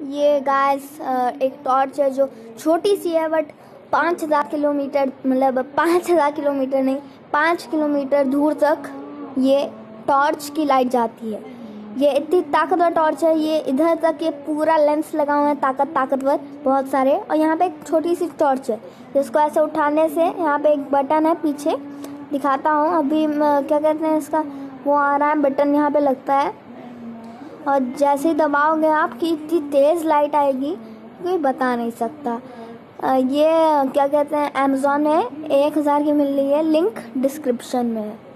ये गाइस एक टॉर्च है जो छोटी सी है बट पाँच हज़ार किलोमीटर मतलब पाँच हज़ार किलोमीटर नहीं, पाँच किलोमीटर दूर तक ये टॉर्च की लाइट जाती है। ये इतनी ताकतवर टॉर्च है, ये इधर तक ये पूरा लेंस लगा हुआ है, ताकत, ताकतवर, बहुत सारे। और यहाँ पे एक छोटी सी टॉर्च है, जिसको ऐसे उठाने से यहाँ पे एक बटन है पीछे, दिखाता हूँ। अभी क्या कहते हैं इसका, वो आ रहा है बटन यहाँ पे लगता है। और जैसे ही दबाओगे आप कि इतनी तेज़ लाइट आएगी, कोई बता नहीं सकता। ये, क्या कहते हैं अमेज़ोन है एक हज़ार की मिल रही है लिंक डिस्क्रिप्शन में। है